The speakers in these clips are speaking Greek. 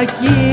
φυλακή.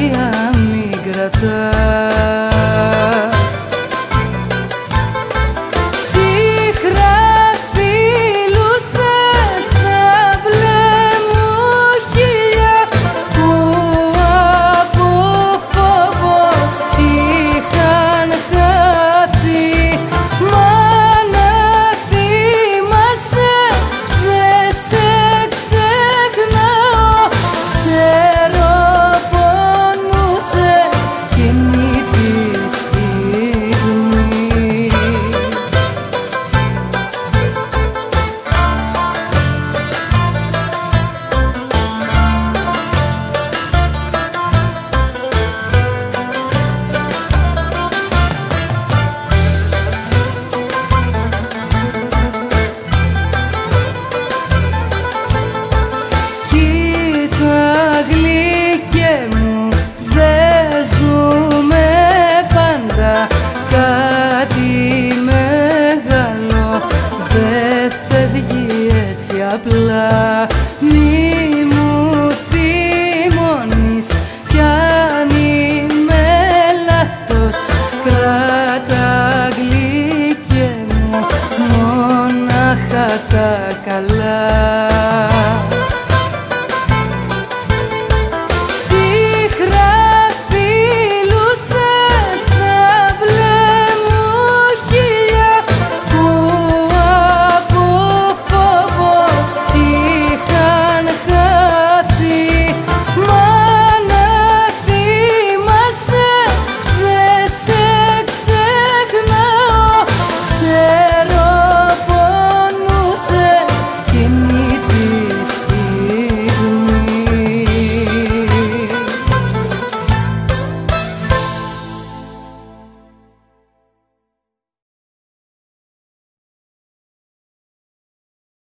Κράτα γλυκέ μου μόναχα τα καλά